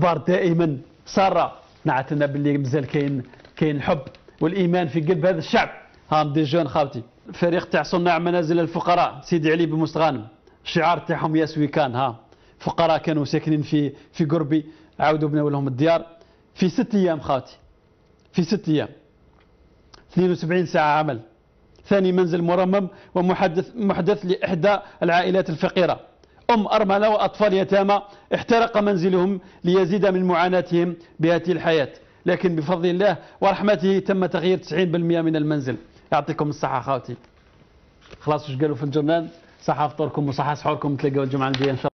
أخبار دائما سارة. نعتنا باللي مازال كاين كاين الحب والإيمان في قلب هذا الشعب. ها دي جون خاوتي فريق تاع صناع منازل الفقراء سيدي علي بن مستغانم الشعار تاعهم ياسوي كان ها. فقراء كانوا ساكنين في في قربي عاودوا بناو لهم الديار. في ست أيام خاوتي في ست أيام. 72 ساعة عمل. ثاني منزل مرمم ومحدث محدث لإحدى العائلات الفقيرة. أم أرملة وأطفال يتامى احترق منزلهم ليزيد من معاناتهم بهذه الحياة. لكن بفضل الله ورحمته تم تغيير 90% من المنزل. يعطيكم الصحة خاوتي خلاص وش قالوا في الجرنان؟ صحة فطوركم وصحة سحوركم تلقوا الجمعة الجاية إن شاء الله.